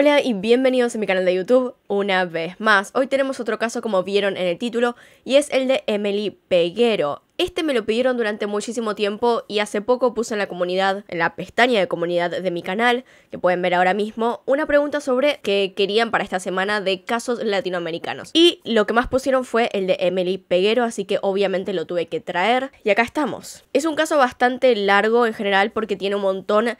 Hola y bienvenidos a mi canal de YouTube una vez más. Hoy tenemos otro caso como vieron en el título y es el de Emily Peguero. Este me lo pidieron durante muchísimo tiempo y hace poco puse en la comunidad, en la pestaña de comunidad de mi canal, que pueden ver ahora mismo, una pregunta sobre qué querían para esta semana de casos latinoamericanos. Y lo que más pusieron fue el de Emily Peguero, así que obviamente lo tuve que traer. Y acá estamos. Es un caso bastante largo en general porque tiene un montón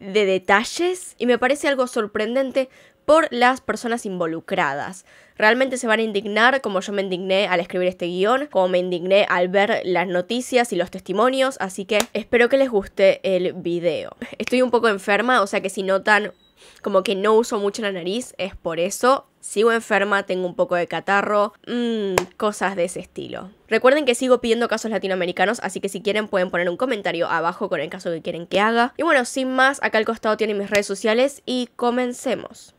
de detalles y me parece algo sorprendente por las personas involucradas. Realmente se van a indignar como yo me indigné al escribir este guion, como me indigné al ver las noticias y los testimonios, así que espero que les guste el video. Estoy un poco enferma, o sea que si notan como que no uso mucho la nariz, es por eso. Sigo enferma, tengo un poco de catarro, mmm, cosas de ese estilo. Recuerden que sigo pidiendo casos latinoamericanos, así que si quieren pueden poner un comentario abajo con el caso que quieren que haga. Y bueno, sin más, acá al costado tienen mis redes sociales y comencemos.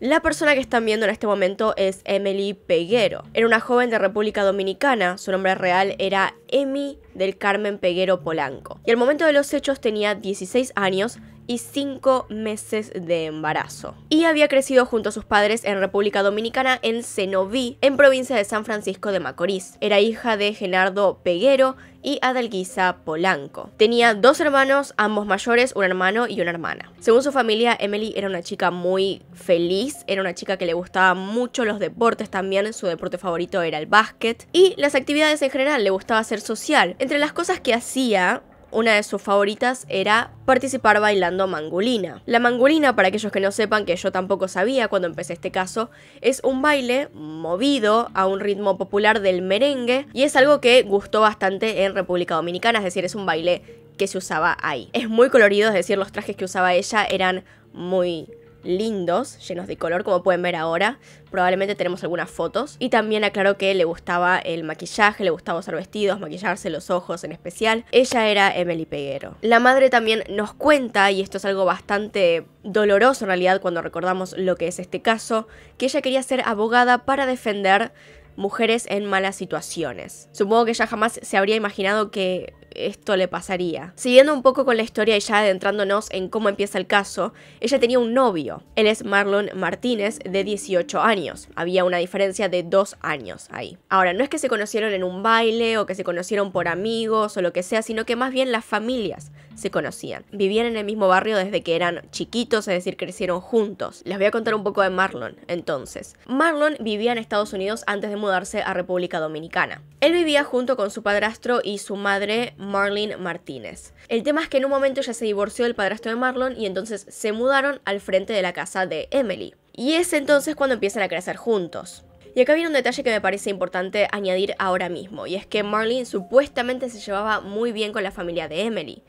La persona que están viendo en este momento es Emily Peguero. Era una joven de República Dominicana, su nombre real era Emi del Carmen Peguero Polanco. Y al momento de los hechos tenía 16 años y 5 meses de embarazo. Y había crecido junto a sus padres en República Dominicana en Cenoví, en provincia de San Francisco de Macorís. Era hija de Genardo Peguero y Adalguisa Polanco. Tenía dos hermanos, ambos mayores, un hermano y una hermana. Según su familia, Emily era una chica muy feliz, era una chica que le gustaba mucho los deportes también, su deporte favorito era el básquet y las actividades en general, le gustaba ser social. Entre las cosas que hacía, una de sus favoritas era participar bailando mangulina. La mangulina, para aquellos que no sepan, que yo tampoco sabía cuando empecé este caso, es un baile movido a un ritmo popular del merengue y es algo que gustó bastante en República Dominicana, es decir, es un baile que se usaba ahí. Es muy colorido, es decir, los trajes que usaba ella eran muy lindos, llenos de color, como pueden ver ahora. Probablemente tenemos algunas fotos. Y también aclaró que le gustaba el maquillaje, le gustaba usar vestidos, maquillarse los ojos en especial. Ella era Emily Peguero. La madre también nos cuenta, y esto es algo bastante doloroso en realidad cuando recordamos lo que es este caso, que ella quería ser abogada para defender mujeres en malas situaciones. Supongo que ella jamás se habría imaginado que esto le pasaría. Siguiendo un poco con la historia y ya adentrándonos en cómo empieza el caso, ella tenía un novio. Él es Marlon Martínez, de 18 años. Había una diferencia de dos años ahí. Ahora, no es que se conocieron en un baile o que se conocieron por amigos o lo que sea, sino que más bien las familias se conocían. Vivían en el mismo barrio desde que eran chiquitos, es decir, crecieron juntos. Les voy a contar un poco de Marlon, entonces. Marlon vivía en Estados Unidos antes de mudarse a República Dominicana. Él vivía junto con su padrastro y su madre, Marlene Martínez. El tema es que en un momento ya se divorció del padrastro de Marlon y entonces se mudaron al frente de la casa de Emily. Y es entonces cuando empiezan a crecer juntos. Y acá viene un detalle que me parece importante añadir ahora mismo, y es que Marlene supuestamente se llevaba muy bien con la familia de Emily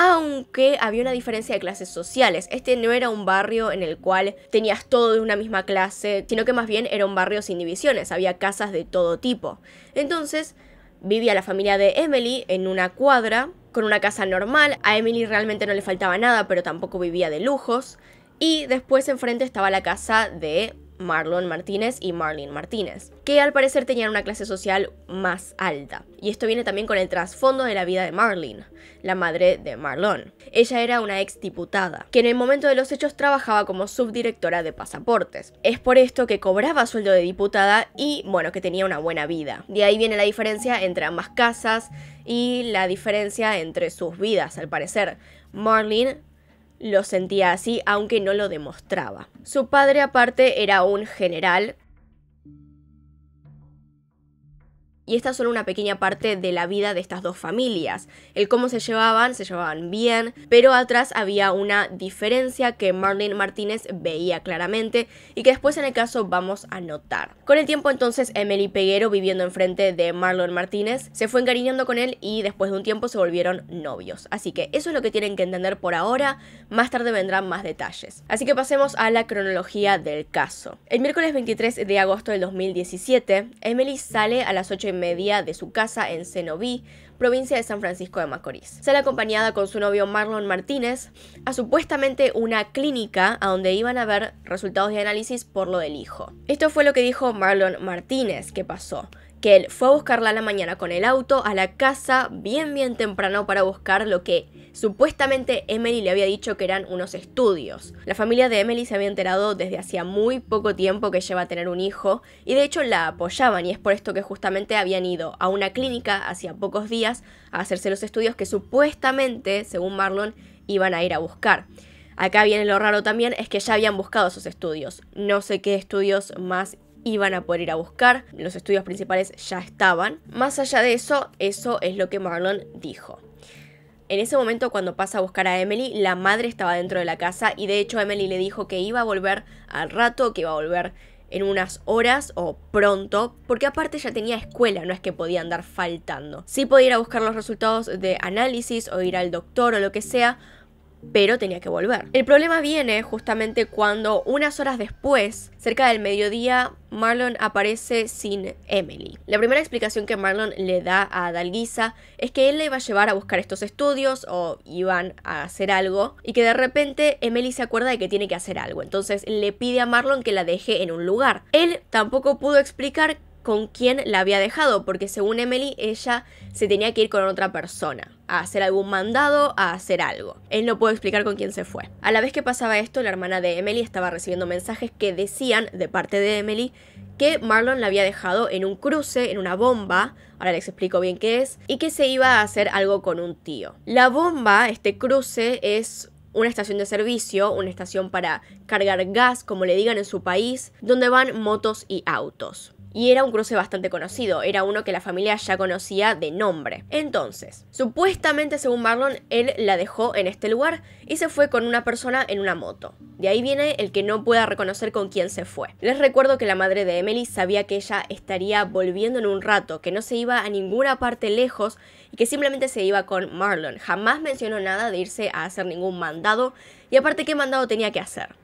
aunque había una diferencia de clases sociales. Este no era un barrio en el cual tenías todo de una misma clase, sino que más bien era un barrio sin divisiones, había casas de todo tipo. Entonces, vivía la familia de Emily en una cuadra, con una casa normal, a Emily realmente no le faltaba nada, pero tampoco vivía de lujos, y después enfrente estaba la casa de Marlon Martínez y Marlene Martínez, que al parecer tenían una clase social más alta. Y esto viene también con el trasfondo de la vida de Marlene, la madre de Marlon. Ella era una ex diputada, que en el momento de los hechos trabajaba como subdirectora de pasaportes. Es por esto que cobraba sueldo de diputada y, bueno, que tenía una buena vida. De ahí viene la diferencia entre ambas casas y la diferencia entre sus vidas, al parecer. Marlene lo sentía así, aunque no lo demostraba. Su padre aparte era un general Y esta es solo una pequeña parte de la vida de estas dos familias. El cómo se llevaban, se llevaban bien, pero atrás había una diferencia que Marlene Martínez veía claramente y que después en el caso vamos a notar. Con el tiempo entonces Emily Peguero viviendo enfrente de Marlon Martínez se fue encariñando con él y después de un tiempo se volvieron novios. Así que eso es lo que tienen que entender por ahora, más tarde vendrán más detalles. Así que pasemos a la cronología del caso. El miércoles 23 de agosto del 2017, Emily sale a las 8 y media de su casa en Cenoví, provincia de San Francisco de Macorís. Sale acompañada con su novio Marlon Martínez a supuestamente una clínica a donde iban a ver resultados de análisis por lo del hijo. Esto fue lo que dijo Marlon Martínez que pasó que él fue a buscarla a la mañana con el auto a la casa bien bien temprano para buscar lo que supuestamente Emily le había dicho que eran unos estudios. La familia de Emily se había enterado desde hacía muy poco tiempo que lleva a tener un hijo y de hecho la apoyaban y es por esto que justamente habían ido a una clínica hacía pocos días a hacerse los estudios que supuestamente, según Marlon, iban a ir a buscar. Acá viene lo raro también, es que ya habían buscado esos estudios. No sé qué estudios más iban a poder ir a buscar, los estudios principales ya estaban. Más allá de eso, eso es lo que Marlon dijo. En ese momento cuando pasa a buscar a Emily, la madre estaba dentro de la casa y de hecho Emily le dijo que iba a volver al rato, que iba a volver en unas horas o pronto, porque aparte ya tenía escuela, no es que podía andar faltando. Sí podía ir a buscar los resultados de análisis o ir al doctor o lo que sea, pero tenía que volver. El problema viene justamente cuando unas horas después, cerca del mediodía, Marlon aparece sin Emily. La primera explicación que Marlon le da a Dalguisa es que él le iba a llevar a buscar estos estudios o iban a hacer algo y que de repente Emily se acuerda de que tiene que hacer algo, entonces le pide a Marlon que la deje en un lugar. Él tampoco pudo explicar con quién la había dejado, porque según Emily ella se tenía que ir con otra persona, a hacer algún mandado, a hacer algo. Él no puede explicar con quién se fue. A la vez que pasaba esto, la hermana de Emily estaba recibiendo mensajes que decían, de parte de Emily, que Marlon la había dejado en un cruce, en una bomba, ahora les explico bien qué es, y que se iba a hacer algo con un tío. La bomba, este cruce, es una estación de servicio, una estación para cargar gas, como le digan en su país, donde van motos y autos y era un cruce bastante conocido, era uno que la familia ya conocía de nombre. Entonces, supuestamente según Marlon, él la dejó en este lugar y se fue con una persona en una moto. De ahí viene el que no pueda reconocer con quién se fue. Les recuerdo que la madre de Emily sabía que ella estaría volviendo en un rato, que no se iba a ninguna parte lejos y que simplemente se iba con Marlon. Jamás mencionó nada de irse a hacer ningún mandado y aparte qué mandado tenía que hacer.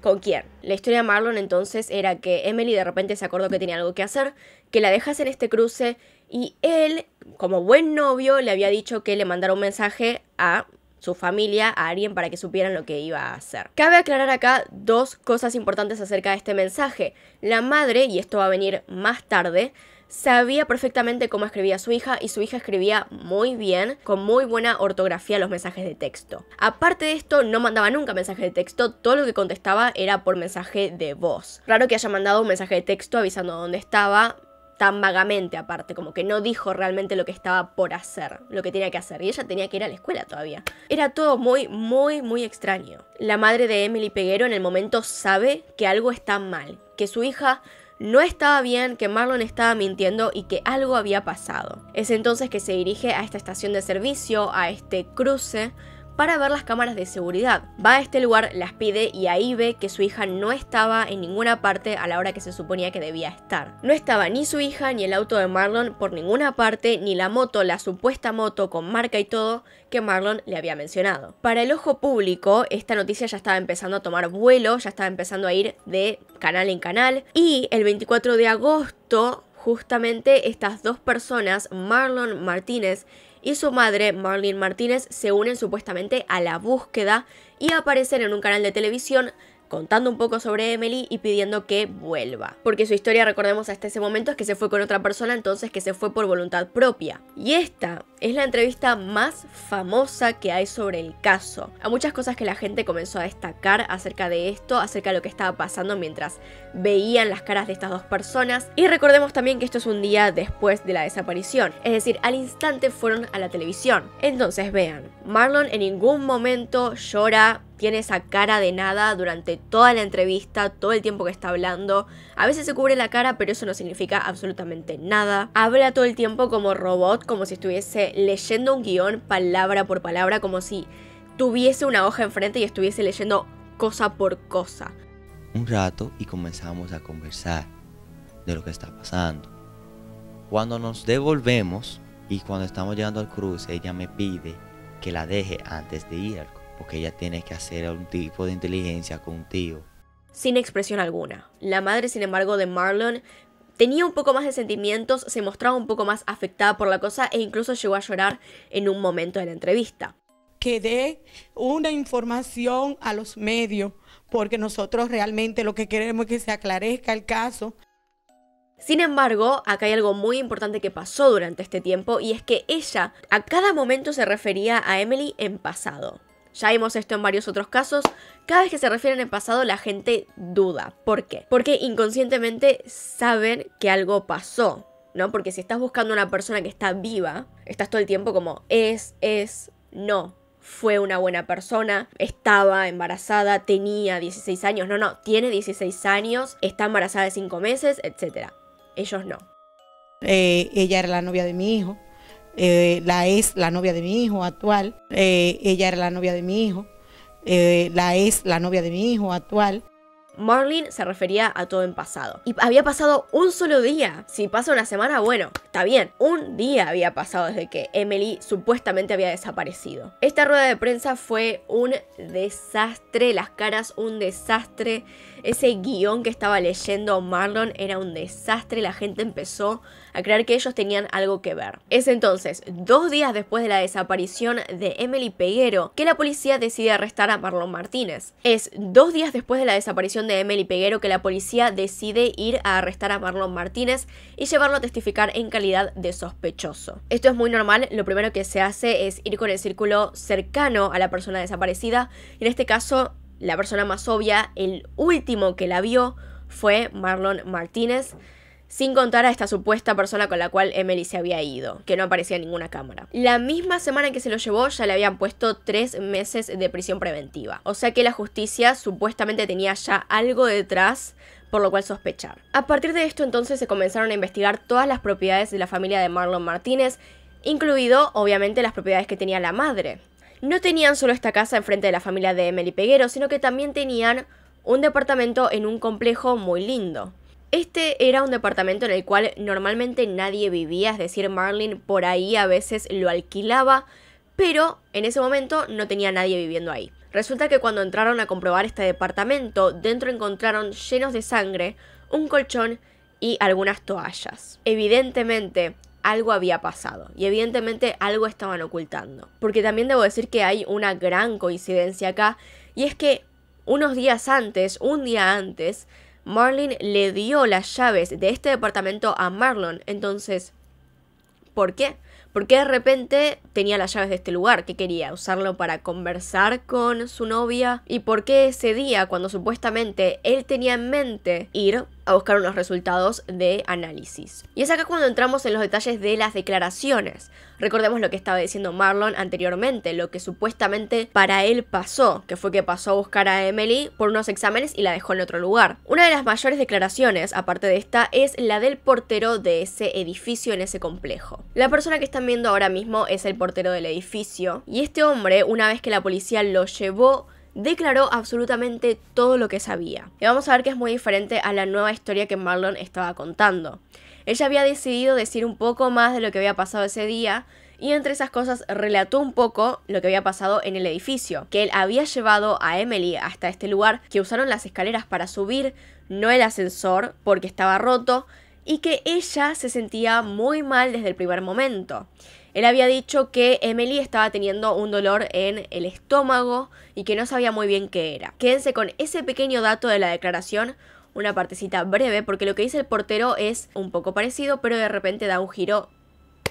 ¿Con quién? La historia de Marlon entonces era que Emily de repente se acordó que tenía algo que hacer, que la dejas en este cruce y él, como buen novio, le había dicho que le mandara un mensaje a su familia, a alguien para que supieran lo que iba a hacer. Cabe aclarar acá dos cosas importantes acerca de este mensaje. La madre, y esto va a venir más tarde, sabía perfectamente cómo escribía su hija y su hija escribía muy bien, con muy buena ortografía los mensajes de texto. Aparte de esto, no mandaba nunca mensajes de texto, todo lo que contestaba era por mensaje de voz. Raro que haya mandado un mensaje de texto avisando dónde estaba, tan vagamente aparte, como que no dijo realmente lo que estaba por hacer, lo que tenía que hacer, y ella tenía que ir a la escuela todavía. Era todo muy, muy, muy extraño. La madre de Emily Peguero en el momento sabe que algo está mal, que su hija no estaba bien, que Marlon estaba mintiendo y que algo había pasado. Es entonces que se dirige a esta estación de servicio, a este cruce, para ver las cámaras de seguridad. Va a este lugar, las pide y ahí ve que su hija no estaba en ninguna parte a la hora que se suponía que debía estar. No estaba ni su hija ni el auto de Marlon por ninguna parte, ni la moto, la supuesta moto con marca y todo que Marlon le había mencionado. Para el ojo público, esta noticia ya estaba empezando a tomar vuelo, ya estaba empezando a ir de canal en canal y el 24 de agosto justamente estas dos personas, Marlon Martínez y su madre, Marlene Martínez, se unen supuestamente a la búsqueda y aparecen en un canal de televisión contando un poco sobre Emily y pidiendo que vuelva. Porque su historia, recordemos hasta ese momento, es que se fue con otra persona, entonces que se fue por voluntad propia. Y esta es la entrevista más famosa que hay sobre el caso. Hay muchas cosas que la gente comenzó a destacar acerca de esto, acerca de lo que estaba pasando mientras veían las caras de estas dos personas. Y recordemos también que esto es un día después de la desaparición, es decir, al instante fueron a la televisión. Entonces vean, Marlon en ningún momento llora, tiene esa cara de nada durante toda la entrevista, todo el tiempo que está hablando. A veces se cubre la cara, pero eso no significa absolutamente nada. Habla todo el tiempo como robot, como si estuviese leyendo un guion palabra por palabra, como si tuviese una hoja enfrente y estuviese leyendo cosa por cosa. Un rato y comenzamos a conversar de lo que está pasando. Cuando nos devolvemos y cuando estamos llegando al cruce, ella me pide que la deje antes de ir, porque ella tiene que hacer un tipo de inteligencia contigo. Sin expresión alguna. La madre, sin embargo, de Marlon tenía un poco más de sentimientos, se mostraba un poco más afectada por la cosa e incluso llegó a llorar en un momento de la entrevista. Que dé una información a los medios, porque nosotros realmente lo que queremos es que se aclarezca el caso. Sin embargo, acá hay algo muy importante que pasó durante este tiempo y es que ella a cada momento se refería a Emily en pasado. Ya vimos esto en varios otros casos. Cada vez que se refieren en pasado la gente duda. ¿Por qué? Porque inconscientemente saben que algo pasó. ¿No? Porque si estás buscando una persona que está viva, estás todo el tiempo como es, es, no, fue una buena persona, estaba embarazada, tenía 16 años, no, no, tiene 16 años, está embarazada de 5 meses, etc. Ellos no. Eh, ella era la novia de mi hijo, eh, la es la novia de mi hijo actual, eh, ella era la novia de mi hijo, la es la novia de mi hijo actual. Marlene se refería a todo en pasado. Y había pasado un solo día. Si pasa una semana, bueno, está bien. Un día había pasado desde que Emily supuestamente había desaparecido. Esta rueda de prensa fue un desastre. Las caras, un desastre. Ese guion que estaba leyendo Marlon era un desastre. La gente empezó a creer que ellos tenían algo que ver. Es entonces, dos días después de la desaparición de Emily Peguero, que la policía decide arrestar a Marlon Martínez. Es dos días después de la desaparición de Emily Peguero que la policía decide ir a arrestar a Marlon Martínez y llevarlo a testificar en calidad de sospechoso. Esto es muy normal, lo primero que se hace es ir con el círculo cercano a la persona desaparecida, en este caso la persona más obvia, el último que la vio fue Marlon Martínez, sin contar a esta supuesta persona con la cual Emily se había ido, que no aparecía en ninguna cámara. La misma semana en que se lo llevó ya le habían puesto tres meses de prisión preventiva, o sea que la justicia supuestamente tenía ya algo detrás por lo cual sospechar. A partir de esto entonces se comenzaron a investigar todas las propiedades de la familia de Marlon Martínez, incluido obviamente las propiedades que tenía la madre. No tenían solo esta casa enfrente de la familia de Emily Peguero, sino que también tenían un departamento en un complejo muy lindo. Este era un departamento en el cual normalmente nadie vivía, es decir, Marlene por ahí a veces lo alquilaba, pero en ese momento no tenía nadie viviendo ahí. Resulta que cuando entraron a comprobar este departamento, dentro encontraron llenos de sangre, un colchón y algunas toallas. Evidentemente, algo había pasado y evidentemente algo estaban ocultando. Porque también debo decir que hay una gran coincidencia acá y es que unos días antes, un día antes, Marlene le dio las llaves de este departamento a Marlon. Entonces, ¿por qué? Porque de repente tenía las llaves de este lugar? que quería? ¿Usarlo para conversar con su novia? ¿Y por qué ese día, cuando supuestamente él tenía en mente ir a buscar unos resultados de análisis. Y es acá cuando entramos en los detalles de las declaraciones. Recordemos lo que estaba diciendo Marlon anteriormente, lo que supuestamente para él pasó, que fue que pasó a buscar a Emily por unos exámenes y la dejó en otro lugar. Una de las mayores declaraciones, aparte de esta, es la del portero de ese edificio en ese complejo. La persona que están viendo ahora mismo es el portero del edificio, y este hombre, una vez que la policía lo llevó declaró absolutamente todo lo que sabía. Y vamos a ver que es muy diferente a la nueva historia que Marlon estaba contando. Ella había decidido decir un poco más de lo que había pasado ese día y entre esas cosas relató un poco lo que había pasado en el edificio, que él había llevado a Emily hasta este lugar, que usaron las escaleras para subir, no el ascensor porque estaba roto, y que ella se sentía muy mal desde el primer momento. Él había dicho que Emily estaba teniendo un dolor en el estómago y que no sabía muy bien qué era. Quédense con ese pequeño dato de la declaración, una partecita breve, porque lo que dice el portero es un poco parecido, pero de repente da un giro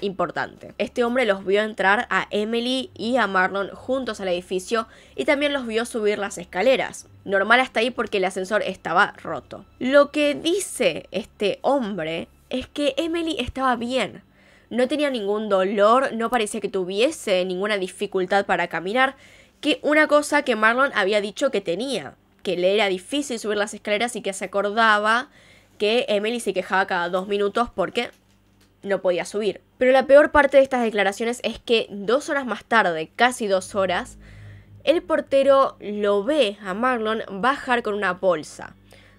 importante. Este hombre los vio entrar a Emily y a Marlon juntos al edificio y también los vio subir las escaleras. Normal hasta ahí porque el ascensor estaba roto. Lo que dice este hombre es que Emily estaba bien, no tenía ningún dolor, no parecía que tuviese ninguna dificultad para caminar, que una cosa que Marlon había dicho que tenía, que le era difícil subir las escaleras y que se acordaba que Emily se quejaba cada dos minutos porque no podía subir. Pero la peor parte de estas declaraciones es que dos horas más tarde, casi dos horas, el portero lo ve a Marlon bajar con una bolsa,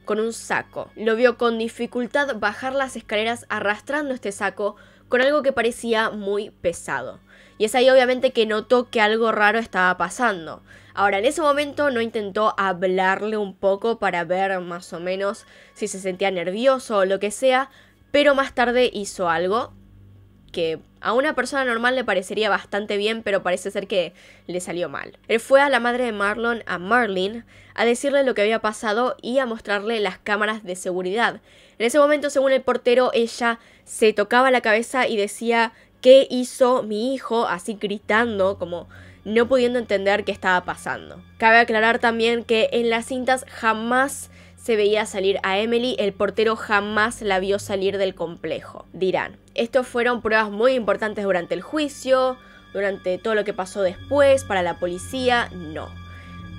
con un saco. Lo vio con dificultad bajar las escaleras arrastrando este saco con algo que parecía muy pesado. Y es ahí obviamente que notó que algo raro estaba pasando. Ahora, en ese momento no intentó hablarle un poco para ver más o menos si se sentía nervioso o lo que sea, pero más tarde hizo algo que a una persona normal le parecería bastante bien, pero parece ser que le salió mal. Él fue a la madre de Marlon, a Marlene, a decirle lo que había pasado y a mostrarle las cámaras de seguridad. En ese momento, según el portero, ella se tocaba la cabeza y decía ¿qué hizo mi hijo? así gritando, como no pudiendo entender qué estaba pasando. Cabe aclarar también que en las cintas jamás se veía salir a Emily, el portero jamás la vio salir del complejo. Dirán, estos fueron pruebas muy importantes durante el juicio, durante todo lo que pasó después, para la policía, no.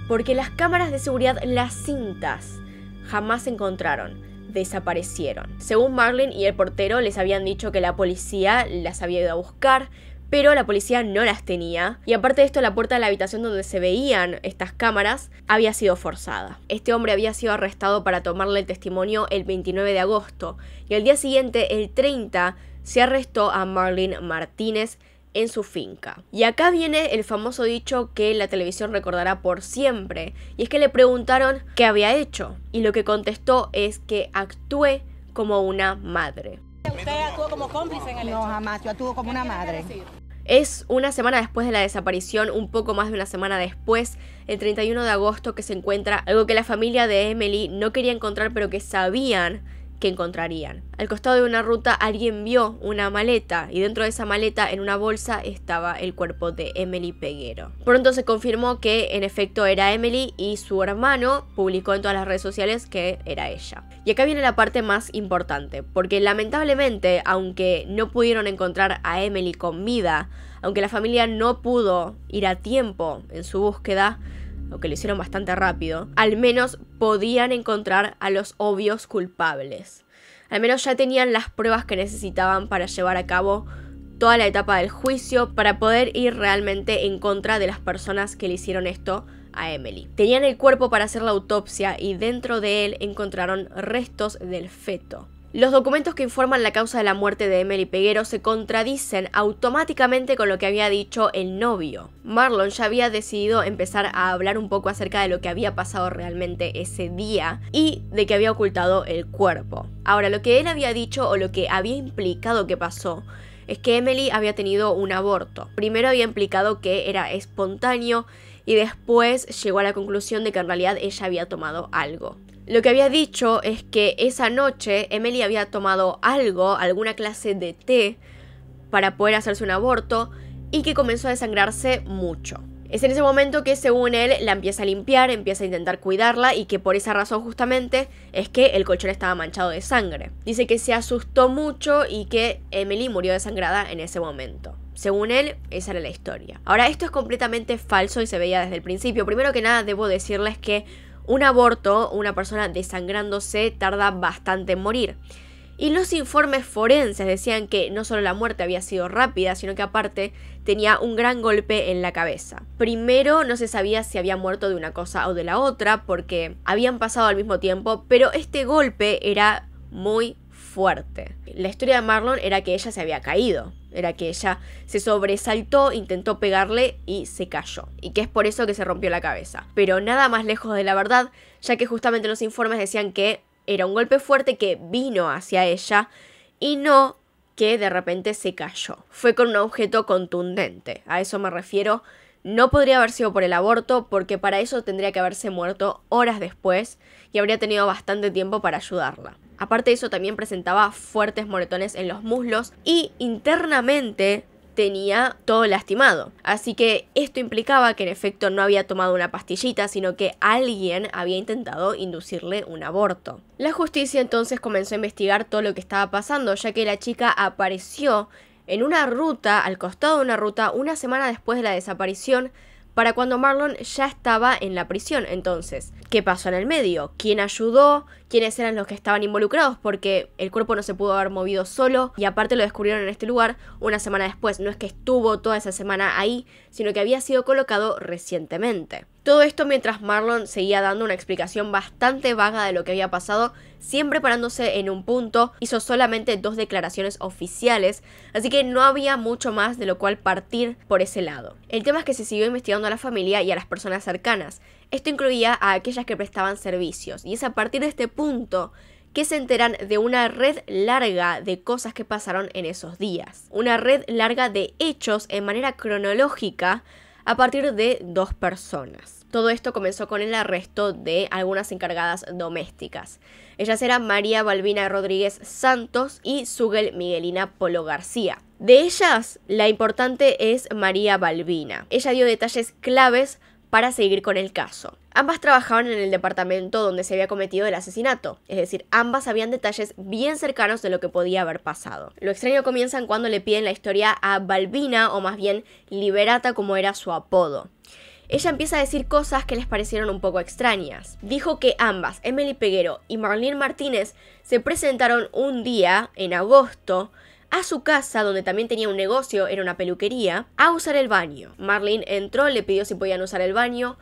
Porque las cámaras de seguridad, las cintas, jamás se encontraron, desaparecieron. Según Marlene y el portero les habían dicho que la policía las había ido a buscar, pero la policía no las tenía. Y aparte de esto, la puerta de la habitación donde se veían estas cámaras había sido forzada. Este hombre había sido arrestado para tomarle el testimonio el 29 de agosto y el día siguiente, el 30, se arrestó a Marlene Martínez en su finca. Y acá viene el famoso dicho que la televisión recordará por siempre, y es que le preguntaron qué había hecho, y lo que contestó es que actué como una madre. ¿Usted actuó como cómplice en el No, jamás, yo actúo como una madre. Es una semana después de la desaparición, un poco más de una semana después, el 31 de agosto, que se encuentra algo que la familia de Emily no quería encontrar, pero que sabían que encontrarían. Al costado de una ruta alguien vio una maleta y dentro de esa maleta en una bolsa estaba el cuerpo de Emily Peguero. Pronto se confirmó que en efecto era Emily y su hermano publicó en todas las redes sociales que era ella. Y acá viene la parte más importante, porque lamentablemente, aunque no pudieron encontrar a Emily con vida, aunque la familia no pudo ir a tiempo en su búsqueda, o que lo hicieron bastante rápido, al menos podían encontrar a los obvios culpables. Al menos ya tenían las pruebas que necesitaban para llevar a cabo toda la etapa del juicio para poder ir realmente en contra de las personas que le hicieron esto a Emily. Tenían el cuerpo para hacer la autopsia y dentro de él encontraron restos del feto. Los documentos que informan la causa de la muerte de Emily Peguero se contradicen automáticamente con lo que había dicho el novio. Marlon ya había decidido empezar a hablar un poco acerca de lo que había pasado realmente ese día y de que había ocultado el cuerpo. Ahora, lo que él había dicho o lo que había implicado que pasó es que Emily había tenido un aborto. Primero había implicado que era espontáneo y después llegó a la conclusión de que en realidad ella había tomado algo. Lo que había dicho es que esa noche Emily había tomado algo, alguna clase de té, para poder hacerse un aborto y que comenzó a desangrarse mucho. Es en ese momento que según él la empieza a limpiar, empieza a intentar cuidarla y que por esa razón justamente es que el colchón estaba manchado de sangre. Dice que se asustó mucho y que Emily murió desangrada en ese momento. Según él, esa era la historia. Ahora, esto es completamente falso y se veía desde el principio. Primero que nada, debo decirles que un aborto, una persona desangrándose, tarda bastante en morir. Y los informes forenses decían que no solo la muerte había sido rápida, sino que aparte tenía un gran golpe en la cabeza. Primero no se sabía si había muerto de una cosa o de la otra, porque habían pasado al mismo tiempo, pero este golpe era muy fuerte. La historia de Marlon era que ella se había caído, era que ella se sobresaltó, intentó pegarle y se cayó, y que es por eso que se rompió la cabeza. Pero nada más lejos de la verdad, ya que justamente los informes decían que era un golpe fuerte que vino hacia ella y no que de repente se cayó. Fue con un objeto contundente, a eso me refiero. No podría haber sido por el aborto porque para eso tendría que haberse muerto horas después y habría tenido bastante tiempo para ayudarla. Aparte de eso también presentaba fuertes moretones en los muslos y internamente tenía todo lastimado. Así que esto implicaba que en efecto no había tomado una pastillita, sino que alguien había intentado inducirle un aborto. La justicia entonces comenzó a investigar todo lo que estaba pasando, ya que la chica apareció en una ruta, al costado de una ruta, una semana después de la desaparición, para cuando Marlon ya estaba en la prisión. Entonces, ¿qué pasó en el medio? ¿Quién ayudó? ¿Quiénes eran los que estaban involucrados? Porque el cuerpo no se pudo haber movido solo y aparte lo descubrieron en este lugar una semana después. No es que estuvo toda esa semana ahí, sino que había sido colocado recientemente. Todo esto mientras Marlon seguía dando una explicación bastante vaga de lo que había pasado, siempre parándose en un punto, hizo solamente dos declaraciones oficiales, así que no había mucho más de lo cual partir por ese lado. El tema es que se siguió investigando a la familia y a las personas cercanas. Esto incluía a aquellas que prestaban servicios, y es a partir de este punto que se enteran de una red larga de cosas que pasaron en esos días. Una red larga de hechos en manera cronológica a partir de dos personas. Todo esto comenzó con el arresto de algunas encargadas domésticas. Ellas eran María Balbina Rodríguez Santos y Sugel Miguelina Polo García. De ellas, la importante es María Balbina. Ella dio detalles claves para seguir con el caso. Ambas trabajaban en el departamento donde se había cometido el asesinato, es decir, ambas sabían detalles bien cercanos de lo que podía haber pasado. Lo extraño comienza cuando le piden la historia a Balbina, o más bien Liberata como era su apodo. Ella empieza a decir cosas que les parecieron un poco extrañas. Dijo que ambas, Emily Peguero y Marlene Martínez, se presentaron un día, en agosto, a su casa, donde también tenía un negocio, era una peluquería, a usar el baño. Marlene entró, le pidió si podían usar el baño.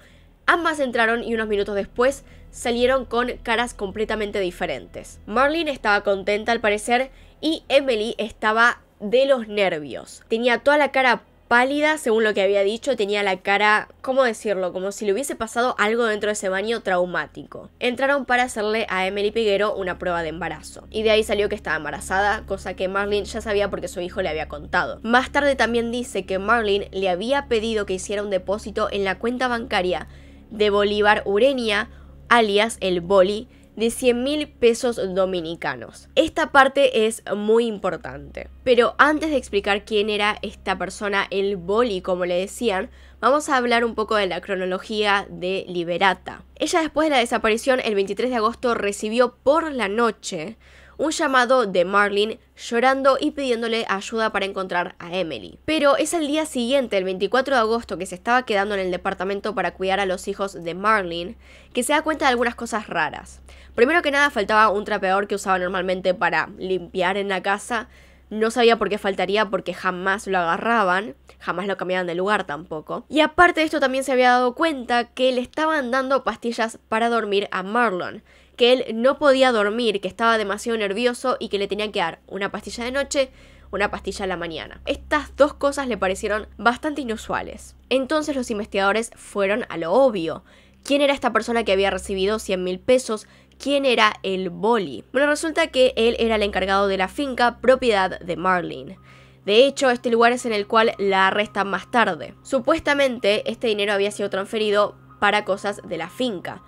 Ambas entraron y unos minutos después salieron con caras completamente diferentes. Marlene estaba contenta al parecer y Emily estaba de los nervios. Tenía toda la cara pálida, según lo que había dicho, tenía la cara, ¿cómo decirlo? Como si le hubiese pasado algo dentro de ese baño traumático. Entraron para hacerle a Emily Piguero una prueba de embarazo. Y de ahí salió que estaba embarazada, cosa que Marlene ya sabía porque su hijo le había contado. Más tarde también dice que Marlene le había pedido que hiciera un depósito en la cuenta bancaria de Bolívar Urenia, alias el Boli, de 100 mil pesos dominicanos. Esta parte es muy importante. Pero antes de explicar quién era esta persona, el boli como le decían, vamos a hablar un poco de la cronología de Liberata. Ella después de la desaparición el 23 de agosto recibió por la noche un llamado de Marlene llorando y pidiéndole ayuda para encontrar a Emily. Pero es el día siguiente, el 24 de agosto, que se estaba quedando en el departamento para cuidar a los hijos de Marlene, que se da cuenta de algunas cosas raras. Primero que nada faltaba un trapeador que usaba normalmente para limpiar en la casa. No sabía por qué faltaría porque jamás lo agarraban, jamás lo cambiaban de lugar tampoco. Y aparte de esto también se había dado cuenta que le estaban dando pastillas para dormir a Marlon que él no podía dormir, que estaba demasiado nervioso y que le tenían que dar una pastilla de noche, una pastilla a la mañana. Estas dos cosas le parecieron bastante inusuales. Entonces los investigadores fueron a lo obvio. ¿Quién era esta persona que había recibido 100 mil pesos? ¿Quién era el Boli? Bueno, resulta que él era el encargado de la finca propiedad de Marlene. De hecho, este lugar es en el cual la arrestan más tarde. Supuestamente, este dinero había sido transferido para cosas de la finca.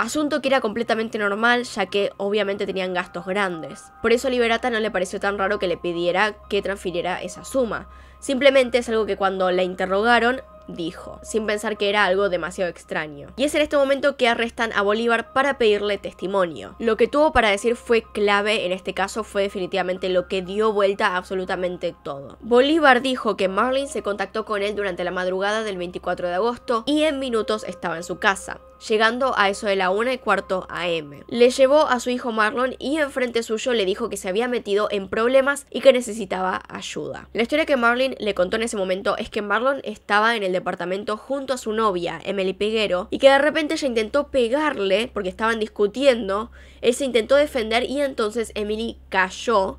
Asunto que era completamente normal ya que obviamente tenían gastos grandes. Por eso a Liberata no le pareció tan raro que le pidiera que transfiriera esa suma. Simplemente es algo que cuando la interrogaron dijo, sin pensar que era algo demasiado extraño. Y es en este momento que arrestan a Bolívar para pedirle testimonio. Lo que tuvo para decir fue clave, en este caso fue definitivamente lo que dio vuelta a absolutamente todo. Bolívar dijo que Marlene se contactó con él durante la madrugada del 24 de agosto y en minutos estaba en su casa llegando a eso de la 1 y cuarto AM. Le llevó a su hijo Marlon y enfrente suyo le dijo que se había metido en problemas y que necesitaba ayuda. La historia que Marlon le contó en ese momento es que Marlon estaba en el departamento junto a su novia, Emily Peguero, y que de repente ella intentó pegarle porque estaban discutiendo, él se intentó defender y entonces Emily cayó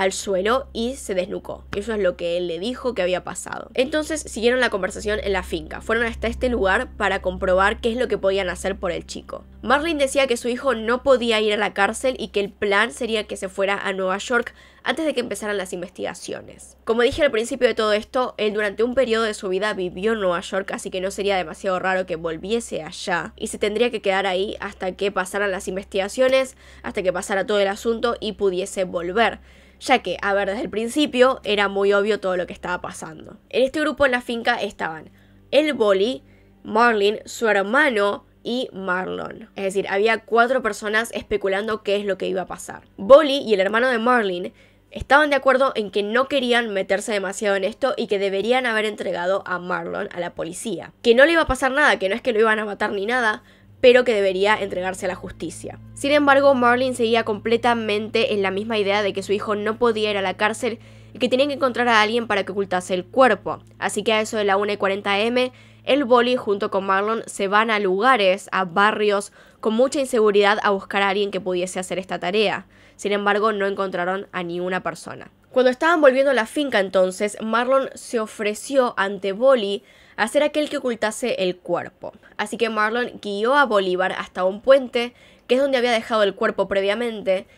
al suelo y se desnucó. Eso es lo que él le dijo que había pasado. Entonces siguieron la conversación en la finca. Fueron hasta este lugar para comprobar qué es lo que podían hacer por el chico. Marlene decía que su hijo no podía ir a la cárcel y que el plan sería que se fuera a Nueva York antes de que empezaran las investigaciones. Como dije al principio de todo esto, él durante un periodo de su vida vivió en Nueva York, así que no sería demasiado raro que volviese allá y se tendría que quedar ahí hasta que pasaran las investigaciones, hasta que pasara todo el asunto y pudiese volver ya que, a ver, desde el principio era muy obvio todo lo que estaba pasando. En este grupo en la finca estaban el Boli, Marlin, su hermano y Marlon. Es decir, había cuatro personas especulando qué es lo que iba a pasar. Bolly y el hermano de Marlin estaban de acuerdo en que no querían meterse demasiado en esto y que deberían haber entregado a Marlon a la policía. Que no le iba a pasar nada, que no es que lo iban a matar ni nada, pero que debería entregarse a la justicia. Sin embargo, Marlin seguía completamente en la misma idea de que su hijo no podía ir a la cárcel y que tenían que encontrar a alguien para que ocultase el cuerpo. Así que a eso de la 1 y 40 m, el Boli junto con Marlon se van a lugares, a barrios con mucha inseguridad a buscar a alguien que pudiese hacer esta tarea. Sin embargo, no encontraron a ninguna persona. Cuando estaban volviendo a la finca entonces, Marlon se ofreció ante Bolly a ser aquel que ocultase el cuerpo. Así que Marlon guió a Bolívar hasta un puente, que es donde había dejado el cuerpo previamente.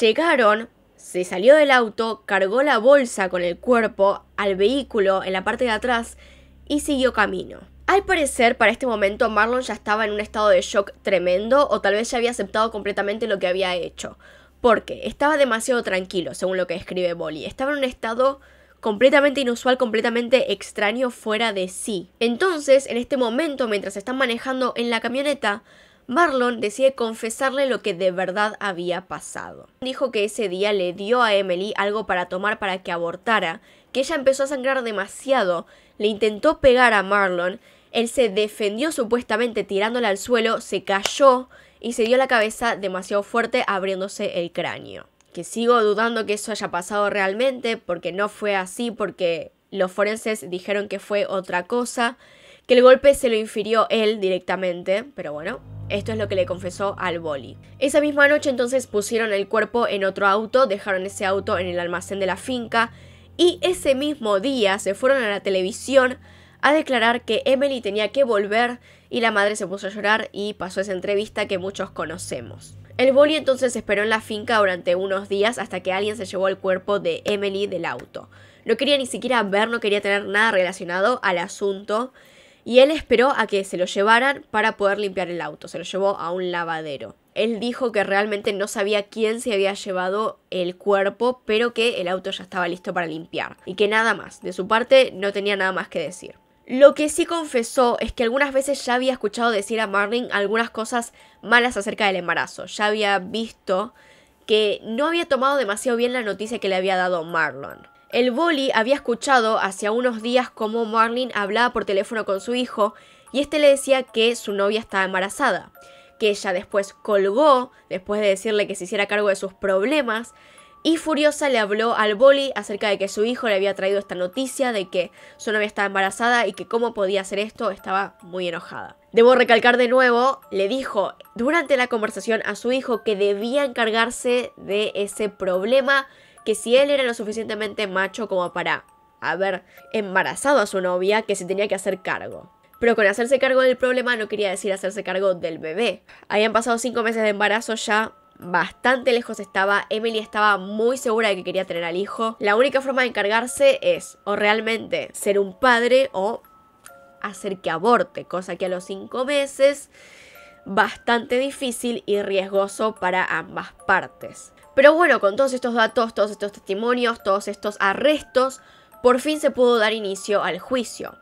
Llegaron, se salió del auto, cargó la bolsa con el cuerpo al vehículo en la parte de atrás y siguió camino. Al parecer, para este momento, Marlon ya estaba en un estado de shock tremendo o tal vez ya había aceptado completamente lo que había hecho porque estaba demasiado tranquilo, según lo que escribe Bolly. Estaba en un estado completamente inusual, completamente extraño, fuera de sí. Entonces, en este momento, mientras están manejando en la camioneta, Marlon decide confesarle lo que de verdad había pasado. Dijo que ese día le dio a Emily algo para tomar para que abortara, que ella empezó a sangrar demasiado, le intentó pegar a Marlon, él se defendió supuestamente tirándola al suelo, se cayó, y se dio la cabeza demasiado fuerte abriéndose el cráneo. Que sigo dudando que eso haya pasado realmente porque no fue así, porque los forenses dijeron que fue otra cosa, que el golpe se lo infirió él directamente, pero bueno, esto es lo que le confesó al boli. Esa misma noche entonces pusieron el cuerpo en otro auto, dejaron ese auto en el almacén de la finca y ese mismo día se fueron a la televisión a declarar que Emily tenía que volver y la madre se puso a llorar y pasó esa entrevista que muchos conocemos. El boli entonces esperó en la finca durante unos días hasta que alguien se llevó el cuerpo de Emily del auto. No quería ni siquiera ver, no quería tener nada relacionado al asunto y él esperó a que se lo llevaran para poder limpiar el auto. Se lo llevó a un lavadero. Él dijo que realmente no sabía quién se había llevado el cuerpo, pero que el auto ya estaba listo para limpiar. Y que nada más. De su parte no tenía nada más que decir. Lo que sí confesó es que algunas veces ya había escuchado decir a Marlin algunas cosas malas acerca del embarazo. Ya había visto que no había tomado demasiado bien la noticia que le había dado Marlon. El boli había escuchado hace unos días cómo Marlin hablaba por teléfono con su hijo y este le decía que su novia estaba embarazada, que ella después colgó después de decirle que se hiciera cargo de sus problemas y furiosa le habló al boli acerca de que su hijo le había traído esta noticia de que su novia estaba embarazada y que cómo podía hacer esto, estaba muy enojada. Debo recalcar de nuevo, le dijo durante la conversación a su hijo que debía encargarse de ese problema, que si él era lo suficientemente macho como para haber embarazado a su novia, que se tenía que hacer cargo. Pero con hacerse cargo del problema no quería decir hacerse cargo del bebé. Habían pasado cinco meses de embarazo ya, bastante lejos estaba. Emily estaba muy segura de que quería tener al hijo. La única forma de encargarse es o realmente ser un padre o hacer que aborte, cosa que a los cinco meses bastante difícil y riesgoso para ambas partes. Pero bueno, con todos estos datos, todos estos testimonios, todos estos arrestos, por fin se pudo dar inicio al juicio,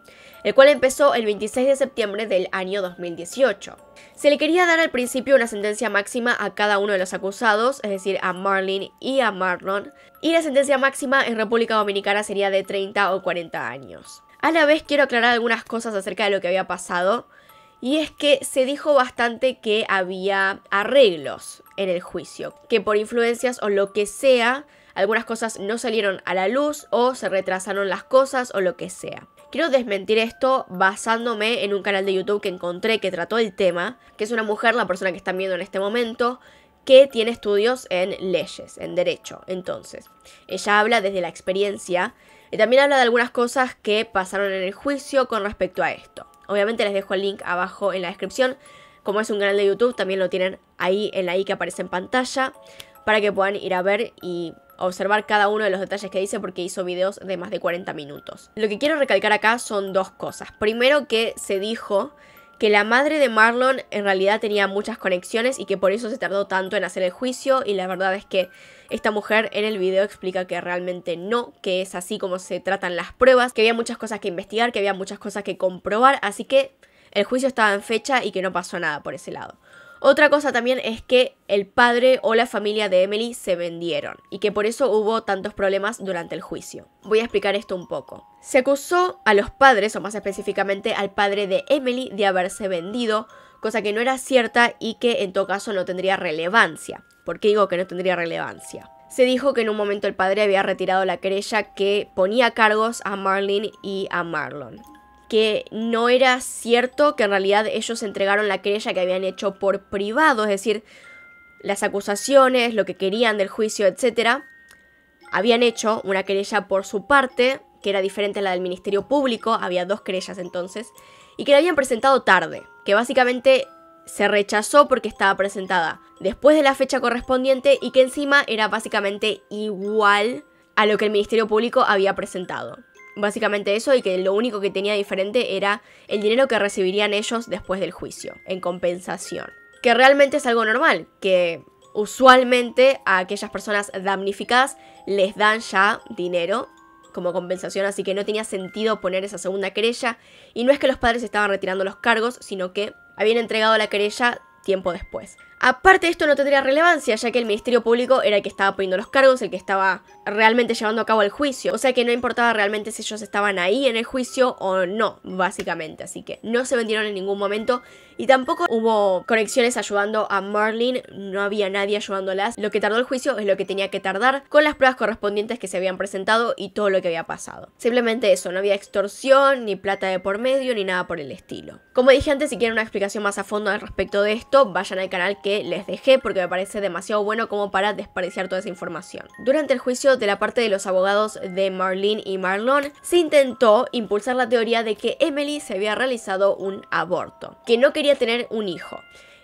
el cual empezó el 26 de septiembre del año 2018. Se le quería dar al principio una sentencia máxima a cada uno de los acusados, es decir, a Marlene y a Marlon, y la sentencia máxima en República Dominicana sería de 30 o 40 años. A la vez quiero aclarar algunas cosas acerca de lo que había pasado, y es que se dijo bastante que había arreglos en el juicio, que por influencias o lo que sea, algunas cosas no salieron a la luz o se retrasaron las cosas o lo que sea. Quiero desmentir esto basándome en un canal de YouTube que encontré que trató el tema, que es una mujer, la persona que están viendo en este momento, que tiene estudios en leyes, en derecho. Entonces, ella habla desde la experiencia y también habla de algunas cosas que pasaron en el juicio con respecto a esto. Obviamente les dejo el link abajo en la descripción. Como es un canal de YouTube, también lo tienen ahí en la i que aparece en pantalla para que puedan ir a ver y observar cada uno de los detalles que dice porque hizo videos de más de 40 minutos. Lo que quiero recalcar acá son dos cosas. Primero que se dijo que la madre de Marlon en realidad tenía muchas conexiones y que por eso se tardó tanto en hacer el juicio y la verdad es que esta mujer en el video explica que realmente no, que es así como se tratan las pruebas, que había muchas cosas que investigar, que había muchas cosas que comprobar, así que el juicio estaba en fecha y que no pasó nada por ese lado. Otra cosa también es que el padre o la familia de Emily se vendieron y que por eso hubo tantos problemas durante el juicio. Voy a explicar esto un poco. Se acusó a los padres, o más específicamente al padre de Emily, de haberse vendido, cosa que no era cierta y que en todo caso no tendría relevancia. ¿Por qué digo que no tendría relevancia? Se dijo que en un momento el padre había retirado la querella que ponía cargos a Marlene y a Marlon que no era cierto que en realidad ellos entregaron la querella que habían hecho por privado, es decir, las acusaciones, lo que querían del juicio, etc. habían hecho una querella por su parte, que era diferente a la del Ministerio Público, había dos querellas entonces, y que la habían presentado tarde, que básicamente se rechazó porque estaba presentada después de la fecha correspondiente y que encima era básicamente igual a lo que el Ministerio Público había presentado. Básicamente eso y que lo único que tenía diferente era el dinero que recibirían ellos después del juicio, en compensación. Que realmente es algo normal, que usualmente a aquellas personas damnificadas les dan ya dinero como compensación, así que no tenía sentido poner esa segunda querella. Y no es que los padres estaban retirando los cargos, sino que habían entregado la querella tiempo después. Aparte esto no tendría relevancia, ya que el Ministerio Público era el que estaba poniendo los cargos, el que estaba realmente llevando a cabo el juicio. O sea que no importaba realmente si ellos estaban ahí en el juicio o no, básicamente. Así que no se vendieron en ningún momento y tampoco hubo conexiones ayudando a Marlene, no había nadie ayudándolas. Lo que tardó el juicio es lo que tenía que tardar con las pruebas correspondientes que se habían presentado y todo lo que había pasado. Simplemente eso, no había extorsión, ni plata de por medio, ni nada por el estilo. Como dije antes, si quieren una explicación más a fondo al respecto de esto, vayan al canal que les dejé porque me parece demasiado bueno como para desperdiciar toda esa información. Durante el juicio de la parte de los abogados de Marlene y Marlon, se intentó impulsar la teoría de que Emily se había realizado un aborto, que no quería tener un hijo.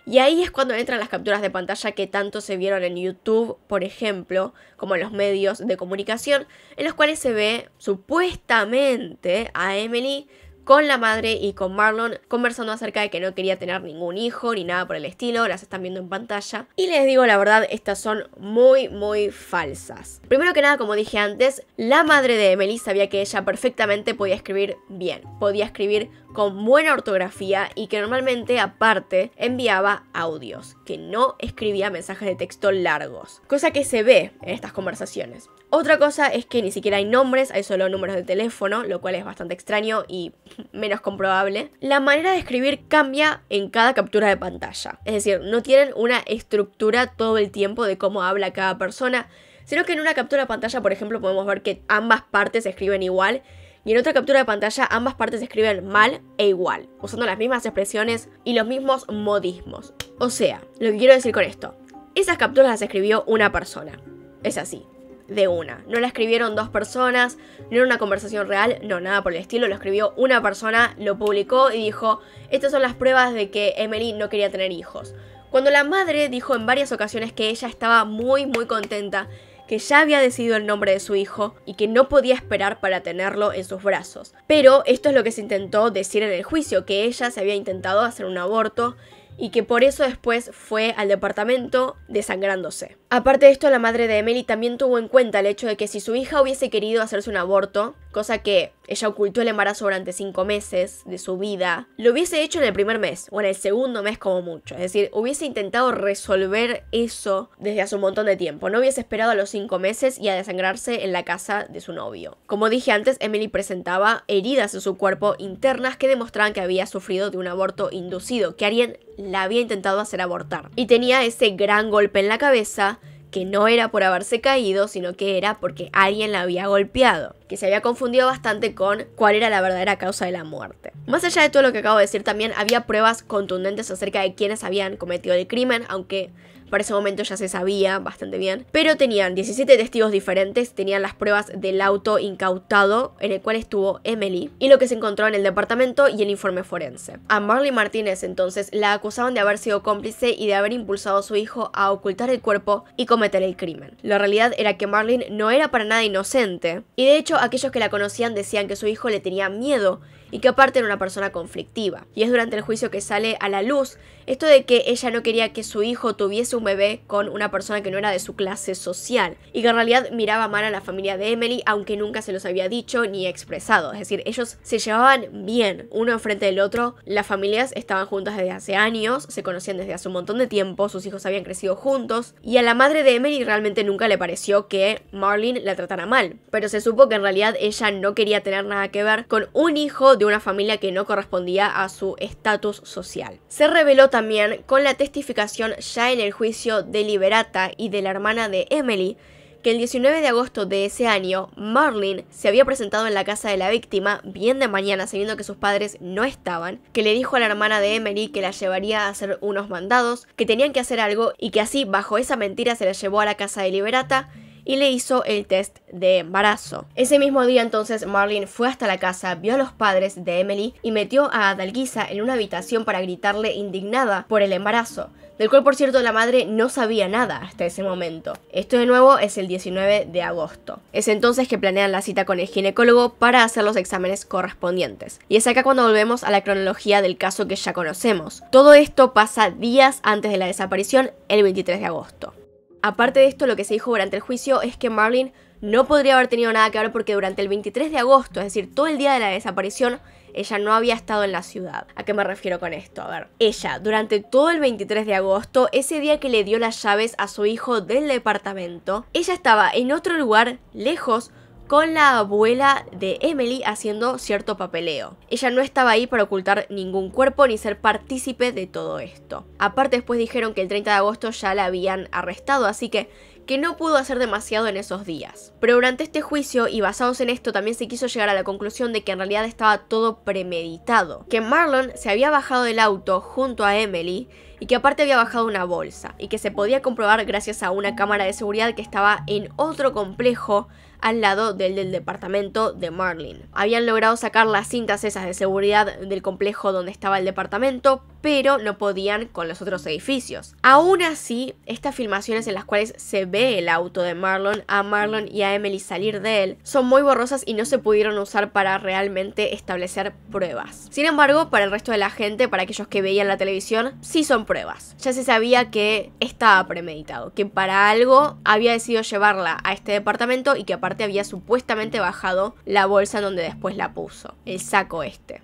Y ahí es cuando entran las capturas de pantalla que tanto se vieron en YouTube, por ejemplo, como en los medios de comunicación, en los cuales se ve supuestamente a Emily con la madre y con Marlon conversando acerca de que no quería tener ningún hijo ni nada por el estilo, las están viendo en pantalla. Y les digo la verdad, estas son muy, muy falsas. Primero que nada, como dije antes, la madre de Emily sabía que ella perfectamente podía escribir bien, podía escribir con buena ortografía y que normalmente aparte enviaba audios, que no escribía mensajes de texto largos, cosa que se ve en estas conversaciones. Otra cosa es que ni siquiera hay nombres, hay solo números de teléfono, lo cual es bastante extraño y menos comprobable. La manera de escribir cambia en cada captura de pantalla, es decir, no tienen una estructura todo el tiempo de cómo habla cada persona, sino que en una captura de pantalla, por ejemplo, podemos ver que ambas partes escriben igual y en otra captura de pantalla ambas partes escriben mal e igual, usando las mismas expresiones y los mismos modismos. O sea, lo que quiero decir con esto, esas capturas las escribió una persona. Es así de una. No la escribieron dos personas, no era una conversación real, no, nada por el estilo. Lo escribió una persona, lo publicó y dijo, estas son las pruebas de que Emily no quería tener hijos. Cuando la madre dijo en varias ocasiones que ella estaba muy muy contenta, que ya había decidido el nombre de su hijo y que no podía esperar para tenerlo en sus brazos. Pero esto es lo que se intentó decir en el juicio, que ella se había intentado hacer un aborto y que por eso después fue al departamento desangrándose. Aparte de esto, la madre de Emily también tuvo en cuenta el hecho de que si su hija hubiese querido hacerse un aborto, cosa que ella ocultó el embarazo durante cinco meses de su vida, lo hubiese hecho en el primer mes o en el segundo mes como mucho. Es decir, hubiese intentado resolver eso desde hace un montón de tiempo. No hubiese esperado a los cinco meses y a desangrarse en la casa de su novio. Como dije antes, Emily presentaba heridas en su cuerpo internas que demostraban que había sufrido de un aborto inducido, que alguien la había intentado hacer abortar. Y tenía ese gran golpe en la cabeza que no era por haberse caído, sino que era porque alguien la había golpeado, que se había confundido bastante con cuál era la verdadera causa de la muerte. Más allá de todo lo que acabo de decir, también había pruebas contundentes acerca de quienes habían cometido el crimen, aunque para ese momento ya se sabía bastante bien. Pero tenían 17 testigos diferentes, tenían las pruebas del auto incautado en el cual estuvo Emily y lo que se encontró en el departamento y el informe forense. A Marley Martínez entonces la acusaban de haber sido cómplice y de haber impulsado a su hijo a ocultar el cuerpo y cometer el crimen. La realidad era que Marlene no era para nada inocente y de hecho aquellos que la conocían decían que su hijo le tenía miedo y que aparte era una persona conflictiva. Y es durante el juicio que sale a la luz esto de que ella no quería que su hijo tuviese un bebé con una persona que no era de su clase social y que en realidad miraba mal a la familia de Emily aunque nunca se los había dicho ni expresado. Es decir, ellos se llevaban bien uno enfrente del otro, las familias estaban juntas desde hace años, se conocían desde hace un montón de tiempo, sus hijos habían crecido juntos y a la madre de Emily realmente nunca le pareció que Marlene la tratara mal, pero se supo que en realidad ella no quería tener nada que ver con un hijo de una familia que no correspondía a su estatus social. Se reveló también con la testificación ya en el juicio de Liberata y de la hermana de Emily que el 19 de agosto de ese año, Marlene se había presentado en la casa de la víctima bien de mañana sabiendo que sus padres no estaban, que le dijo a la hermana de Emily que la llevaría a hacer unos mandados, que tenían que hacer algo y que así bajo esa mentira se la llevó a la casa de Liberata y le hizo el test de embarazo. Ese mismo día entonces Marlene fue hasta la casa, vio a los padres de Emily y metió a Adalguisa en una habitación para gritarle indignada por el embarazo del cual por cierto la madre no sabía nada hasta ese momento. Esto de nuevo es el 19 de agosto. Es entonces que planean la cita con el ginecólogo para hacer los exámenes correspondientes. Y es acá cuando volvemos a la cronología del caso que ya conocemos. Todo esto pasa días antes de la desaparición, el 23 de agosto. Aparte de esto, lo que se dijo durante el juicio es que Marlene no podría haber tenido nada que ver porque durante el 23 de agosto, es decir, todo el día de la desaparición, ella no había estado en la ciudad. ¿A qué me refiero con esto? A ver, ella, durante todo el 23 de agosto, ese día que le dio las llaves a su hijo del departamento, ella estaba en otro lugar, lejos, con la abuela de Emily haciendo cierto papeleo. Ella no estaba ahí para ocultar ningún cuerpo ni ser partícipe de todo esto. Aparte después dijeron que el 30 de agosto ya la habían arrestado, así que que no pudo hacer demasiado en esos días. Pero durante este juicio y basados en esto también se quiso llegar a la conclusión de que en realidad estaba todo premeditado, que Marlon se había bajado del auto junto a Emily y que aparte había bajado una bolsa y que se podía comprobar gracias a una cámara de seguridad que estaba en otro complejo al lado del del departamento de Marlin. Habían logrado sacar las cintas esas de seguridad del complejo donde estaba el departamento, pero no podían con los otros edificios. Aún así, estas filmaciones en las cuales se ve el auto de Marlon, a Marlon y a Emily salir de él, son muy borrosas y no se pudieron usar para realmente establecer pruebas. Sin embargo, para el resto de la gente, para aquellos que veían la televisión, sí son pruebas. Ya se sabía que estaba premeditado, que para algo había decidido llevarla a este departamento y que había supuestamente bajado la bolsa en donde después la puso, el saco este.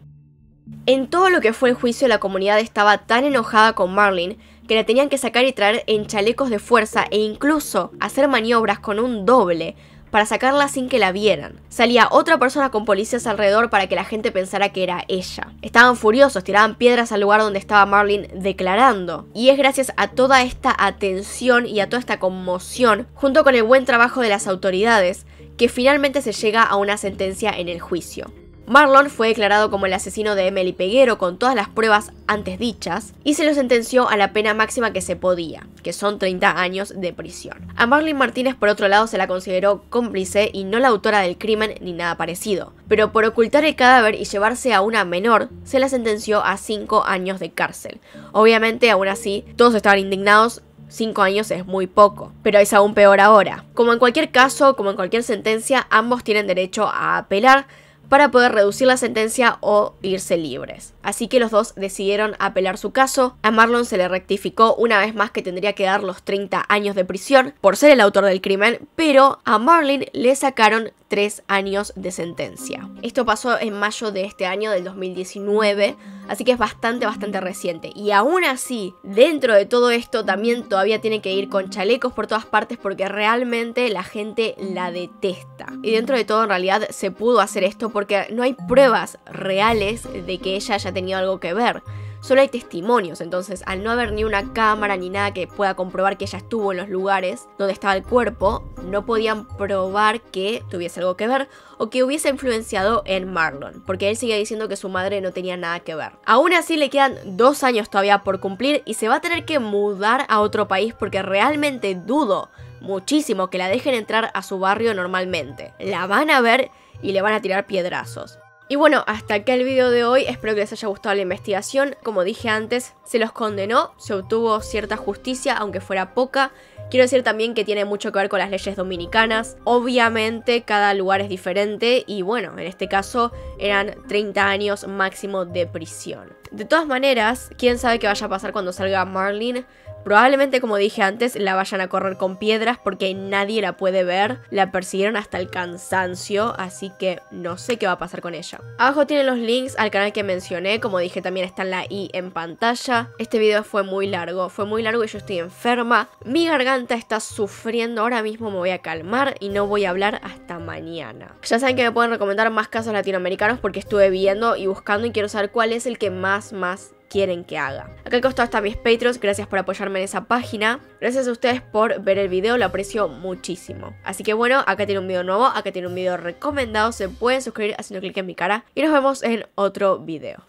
En todo lo que fue el juicio la comunidad estaba tan enojada con Marlene que la tenían que sacar y traer en chalecos de fuerza e incluso hacer maniobras con un doble para sacarla sin que la vieran. Salía otra persona con policías alrededor para que la gente pensara que era ella. Estaban furiosos, tiraban piedras al lugar donde estaba Marlene declarando. Y es gracias a toda esta atención y a toda esta conmoción, junto con el buen trabajo de las autoridades, que finalmente se llega a una sentencia en el juicio. Marlon fue declarado como el asesino de Emily Peguero con todas las pruebas antes dichas y se lo sentenció a la pena máxima que se podía, que son 30 años de prisión. A Marlene Martínez por otro lado se la consideró cómplice y no la autora del crimen ni nada parecido, pero por ocultar el cadáver y llevarse a una menor se la sentenció a 5 años de cárcel. Obviamente aún así todos estaban indignados 5 años es muy poco, pero es aún peor ahora. Como en cualquier caso, como en cualquier sentencia, ambos tienen derecho a apelar para poder reducir la sentencia o irse libres. Así que los dos decidieron apelar su caso. A Marlon se le rectificó una vez más que tendría que dar los 30 años de prisión por ser el autor del crimen, pero a Marlin le sacaron tres años de sentencia. Esto pasó en mayo de este año, del 2019, así que es bastante, bastante reciente. Y aún así, dentro de todo esto, también todavía tiene que ir con chalecos por todas partes porque realmente la gente la detesta. Y dentro de todo, en realidad, se pudo hacer esto porque no hay pruebas reales de que ella haya tenido algo que ver solo hay testimonios, entonces al no haber ni una cámara ni nada que pueda comprobar que ella estuvo en los lugares donde estaba el cuerpo, no podían probar que tuviese algo que ver o que hubiese influenciado en Marlon, porque él sigue diciendo que su madre no tenía nada que ver. Aún así le quedan dos años todavía por cumplir y se va a tener que mudar a otro país porque realmente dudo muchísimo que la dejen entrar a su barrio normalmente. La van a ver y le van a tirar piedrazos. Y bueno, hasta acá el video de hoy, espero que les haya gustado la investigación. Como dije antes, se los condenó, se obtuvo cierta justicia, aunque fuera poca. Quiero decir también que tiene mucho que ver con las leyes dominicanas. Obviamente cada lugar es diferente y bueno, en este caso eran 30 años máximo de prisión. De todas maneras, quién sabe qué vaya a pasar cuando salga Marlene. Probablemente, como dije antes, la vayan a correr con piedras porque nadie la puede ver. La persiguieron hasta el cansancio, así que no sé qué va a pasar con ella. Abajo tienen los links al canal que mencioné, como dije también está en la i en pantalla. Este video fue muy largo, fue muy largo y yo estoy enferma. Mi garganta está sufriendo, ahora mismo me voy a calmar y no voy a hablar hasta mañana. Ya saben que me pueden recomendar más casos latinoamericanos porque estuve viendo y buscando y quiero saber cuál es el que más, más quieren que haga. Acá al costado están mis Patreons, gracias por apoyarme en esa página. Gracias a ustedes por ver el video, lo aprecio muchísimo. Así que bueno, acá tiene un video nuevo, acá tiene un video recomendado, se pueden suscribir haciendo clic en mi cara y nos vemos en otro video.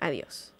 Adiós.